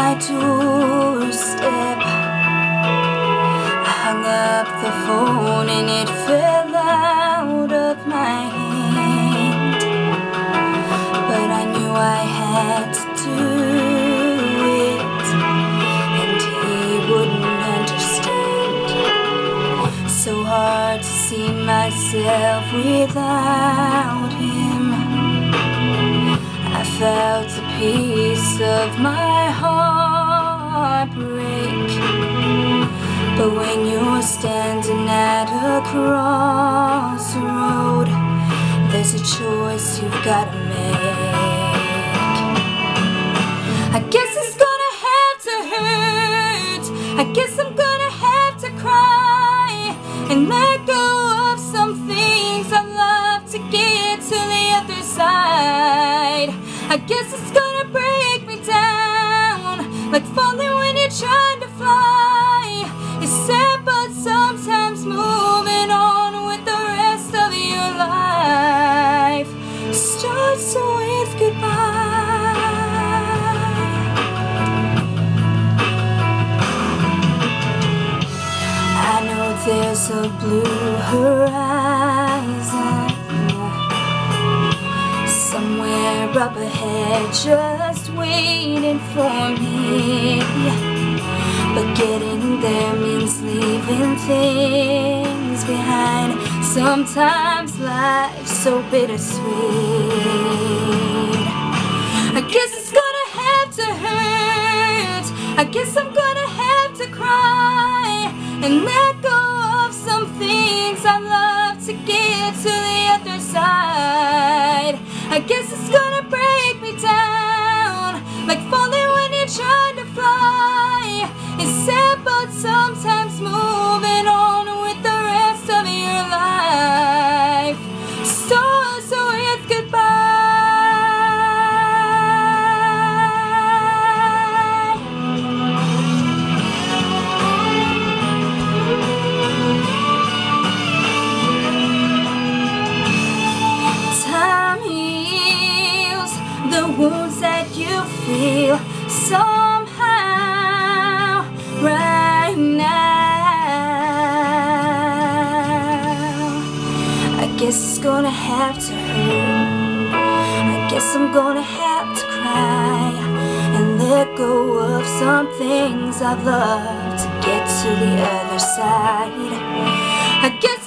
my doorstep. I hung up the phone and it fell out of my hand. But I knew I had to do it And he wouldn't understand. So hard to see myself without him I felt a piece of my heart break. But when you're standing at a crossroad There's a choice you've gotta make. I guess it's gonna have to hurt. I guess I'm gonna have to cry And let go I guess it's gonna break me down. Like falling when you're trying to fly. It's sad but sometimes moving on with the rest of your life Starts with goodbye. I know there's a blue horizon Up ahead just waiting for me. But getting there means leaving things behind. Sometimes life's so bittersweet. I guess it's gonna have to hurt. I guess I'm gonna have to cry And let go of some things I love to get to the other side. I guess it's feel somehow right now. I guess it's gonna have to hurt. I guess I'm gonna have to cry and let go of some things I've loved to get to the other side. I guess